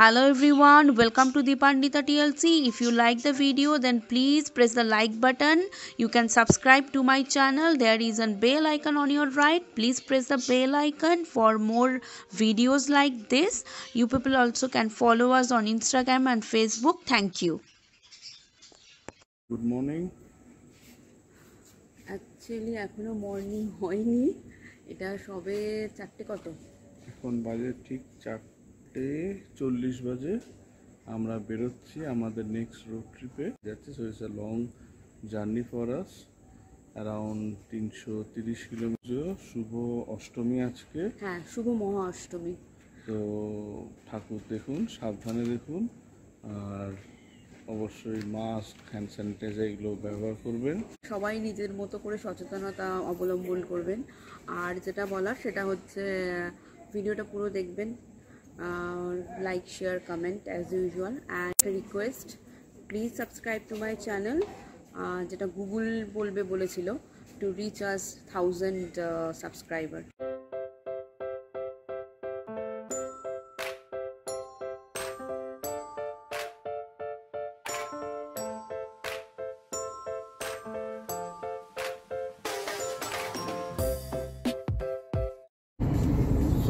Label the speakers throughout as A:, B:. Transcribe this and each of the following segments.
A: Hello everyone, welcome to the Pandita TLC. If you like the video, then please press the like button. You can subscribe to my channel. There is a bell icon on your right. Please press the bell icon for more videos like this. You people also can follow us on Instagram and Facebook. Thank you.
B: good morning
C: actually এখনও morning হয়নি এটা সবে চারটে কত
B: এখন বাজে ঠিক চারটে চল্লিশ বাজে। আমরা বেরোচ্ছি আমাদের নেক্সট রোড ট্রিপে যাচ্ছি so it's long journey for us around তিনশো তিরিশ কিলোমিটার। শুভ অষ্টমী আজকে।
C: হ্যাঁ শুভ মহা অষ্টমী।
B: তো ঠাকুর দেখুন সাবধানে দেখুন আর অবশ্যই মাস্ক হ্যান্ড স্যানিটাইজার এগুলো ব্যবহার করবেন।
C: সবাই নিজের মতো করে সচেতনতা অবলম্বন করবেন। আর যেটা বলার সেটা হচ্ছে ভিডিওটা পুরো দেখবেন। Like share comment as usual and request please subscribe to my channel যেটা গুগল বলবে বলেছিল to reach us thousand subscriber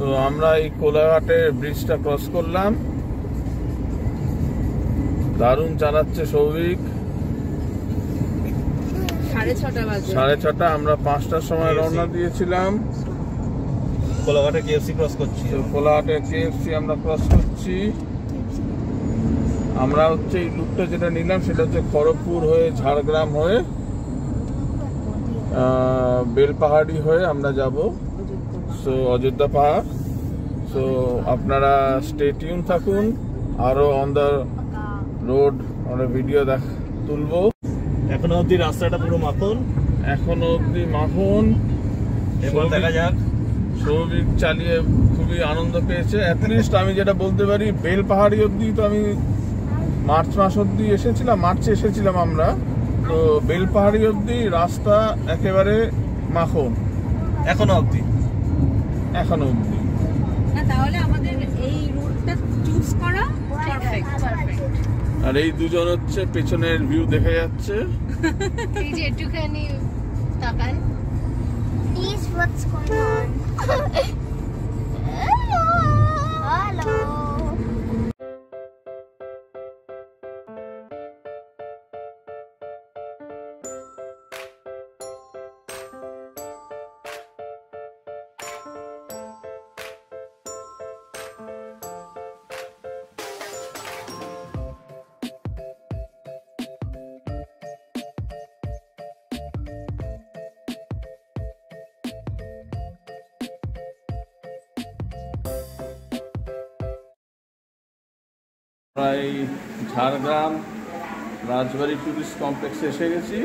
B: তো আমরা এই কোলাঘাটের ব্রিজটা ক্রস করলাম। দারুণ চালাচ্ছে সৌভিক।
C: সাড়ে ছটা
B: আমরা পাঁচটার সময় রওনা দিয়েছিলাম।
D: কোলাঘাটে কেএফসি ক্রস করছি।
B: তো কোলাঘাটে কেএফসি আমরা ক্রস করছি। আমরা হচ্ছে এই রুটটা যেটা নিলাম সেটা হচ্ছে খড়গপুর হয়ে ঝাড়গ্রাম হয়ে বেলপাহাড়ি হয়ে আমরা যাব। সো অযোধ্যা পাহাড়। সো আপনারা স্টে টিউন থাকুন। আরও অন দ্য রোড আমরা ভিডিও দেখ তুলবো।
D: এখনও অবধি রাস্তাটা পুরো মাখন।
B: এখনও অবধি মাখন।
D: এবার দেখা যাক।
B: সৌভিক চালিয়ে খুবই আনন্দ পেয়েছে। অ্যাটলিস্ট আমি যেটা বলতে পারি বেল পাহাড়ি অবধি তো আমি মার্চ মাস অবধি এসেছিলাম মার্চে এসেছিলাম আমরা। তো বেল পাহাড়ি অবধি রাস্তা একেবারে মাখন।
D: এখনও অবধি।
B: এখনও অব্দি
C: না তাহলে আমাদের এই রুটটা চুজ করা পারফেক্ট
B: আর এই দুজন হচ্ছে পেছনের ভিউ দেখা যাচ্ছে
E: এই যে একটুখানি তাকান
F: Please, what's going on? Hello. Hello.
B: প্রায় ঝাড়গ্রাম রাজবাড়ি টুরিস্ট কমপ্লেক্সে এসে গেছি।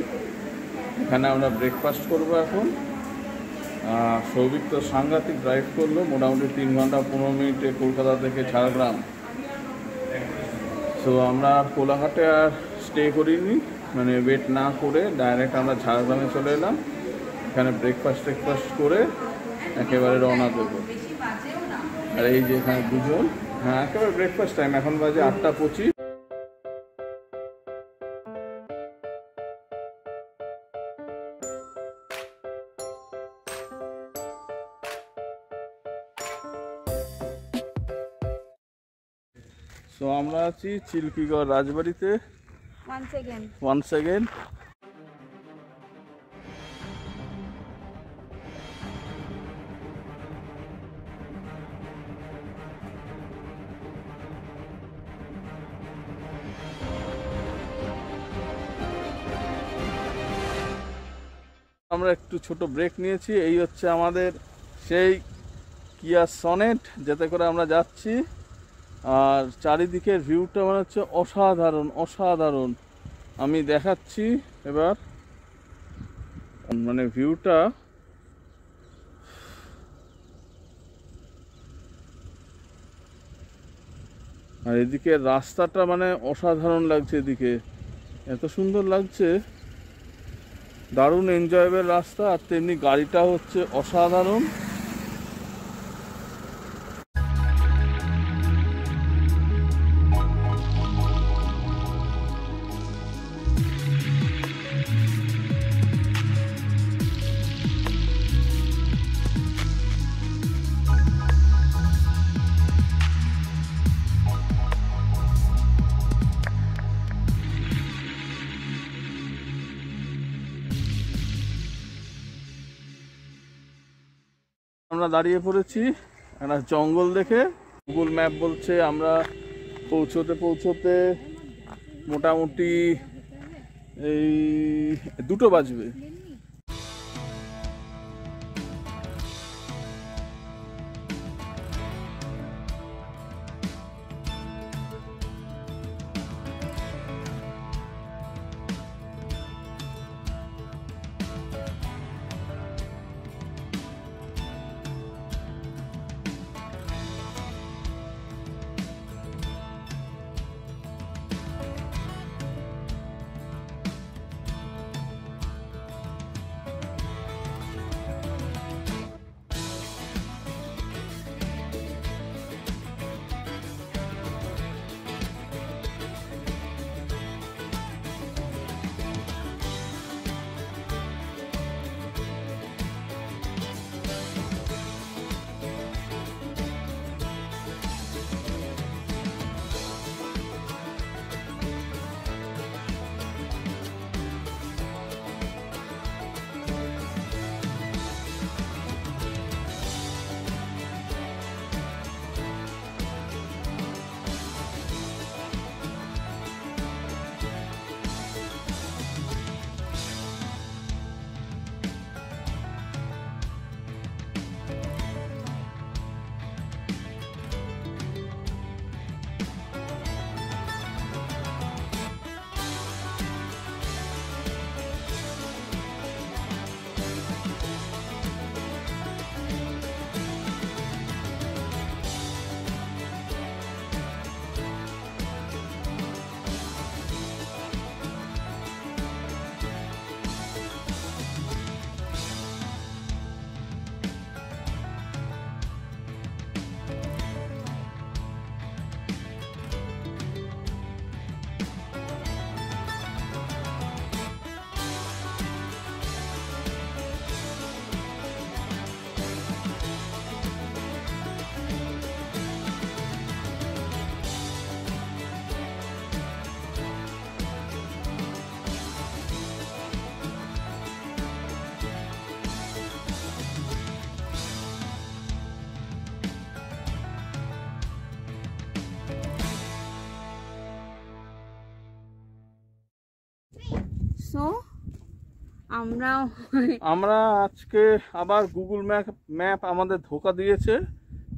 B: এখানে আমরা ব্রেকফাস্ট করব এখন। সৌভিক তো সাংঘাতিক ড্রাইভ করল, মোটামুটি তিন ঘণ্টা পনেরো মিনিটে কলকাতা থেকে ঝাড়গ্রাম। তো আমরা কোলাঘাটে আর স্টে করিনি মানে ওয়েট না করে ডাইরেক্ট আমরা ঝাড়গ্রামে চলে এলাম। এখানে ব্রেকফাস্ট টেকফাস্ট করে একেবারে রওনা দেবো। আর এই যে এখানে দুজন হ্যাঁ একেবারে ব্রেকফাস্ট টাইম এখন বাজে আটটা পঁচিশ। সো আমরা আছি চিল্কিগড় রাজবাড়িতে। ওয়ান সেকেন্ড আমরা একটু ছোট ব্রেক নিয়েছি। এই হচ্ছে আমাদের সেই কিয়া সনেট যেতে করে আমরা যাচ্ছি। আর চারিদিকের ভিউটা মানে হচ্ছে অসাধারণ অসাধারণ। আমি দেখাচ্ছি এবার। মানে ভিউটা আর এদিকে রাস্তাটা মানে অসাধারণ লাগছে এদিকে। এত সুন্দর লাগছে। দারুণ এনজয়েবল রাস্তা আর তেমনি গাড়িটা হচ্ছে অসাধারণ। আমরা দাঁড়িয়ে পড়েছি একটা জঙ্গল দেখে। গুগল ম্যাপ বলছে আমরা পৌঁছতে পৌঁছতে মোটামুটি এই দুটো বাজবে।
C: আমরা
B: আমরা আজকে আবার গুগল ম্যাপ ম্যাপ আমাদের ধোকা দিয়েছে।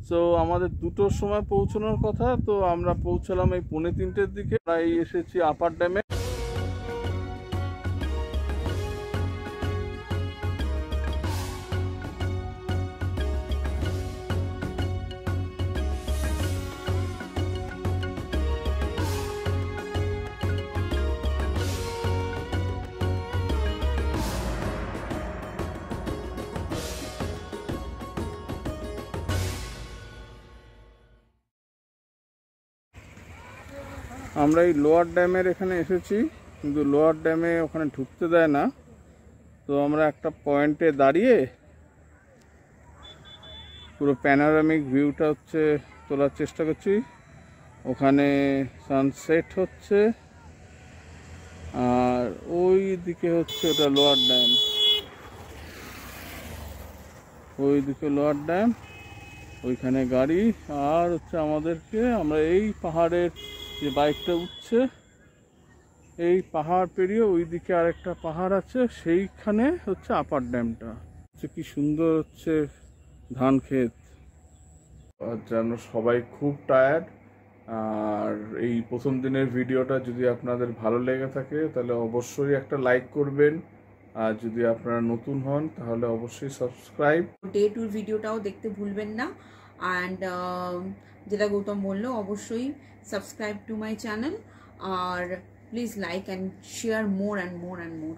B: তো আমাদের দুটোর সময় পৌঁছানোর কথা, তো আমরা পৌঁছালাম এই পৌনে তিনটের দিকে। প্রায় এসেছি আপার ড্যামে আমরা এই লোয়ার ড্যামের এখানে এসেছি, কিন্তু লোয়ার ড্যামে ওখানে ঢুকতে দেয় না। তো আমরা একটা পয়েন্টে দাঁড়িয়ে পুরো প্যানোরামিক ভিউটা হচ্ছে, তোলার চেষ্টা করছি। ওখানে সানসেট হচ্ছে, আর ওই দিকে হচ্ছে ওটা লোয়ার ড্যাম। ওই দিকে লোয়ার ড্যাম, ওইখানে গাড়ি, আর হচ্ছে আমাদেরকে আমরা এই পাহাড়ের যে বাইকটা উঠছে এই পাহাড় পেরিয়ে ওইদিকে আরেকটা পাহাড় আছে সেইখানে হচ্ছে আপার ড্যামটা। হচ্ছে কি সুন্দর হচ্ছে ধান ক্ষেত। যেন সবাই খুব টায়ার্ড আর এই প্রথম দিনের ভিডিওটা যদি আপনাদের ভালো লেগে থাকে তাহলে অবশ্যই একটা লাইক করবেন। আর যদি আপনারা নতুন হন তাহলে অবশ্যই সাবস্ক্রাইব
C: ডে টুর ভিডিওটাও দেখতে ভুলবেন না। অ্যান্ড যেটা গৌতম বলল অবশ্যই subscribe to my channel. Or please like and share more and more and more.